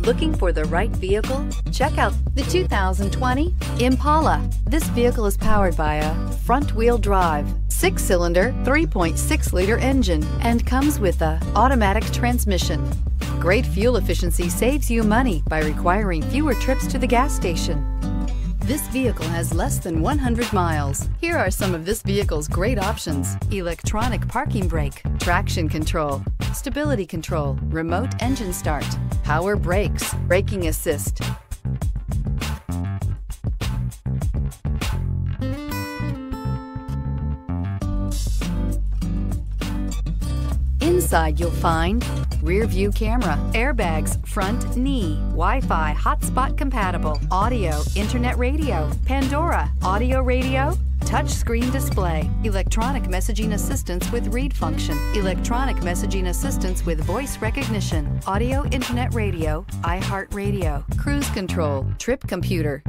Looking for the right vehicle? Check out the 2020 Impala. This vehicle is powered by a front-wheel drive, six-cylinder, 3.6-liter engine, and comes with a automatic transmission. Great fuel efficiency saves you money by requiring fewer trips to the gas station. This vehicle has less than 100 miles. Here are some of this vehicle's great options. Electronic parking brake, traction control, stability control, remote engine start, power brakes, braking assist. Inside you'll find rear view camera, airbags, front knee, Wi-Fi, hotspot compatible, audio, internet radio, Pandora, audio radio, touchscreen display, electronic messaging assistance with read function, electronic messaging assistance with voice recognition, audio internet radio, iHeartRadio, cruise control, trip computer,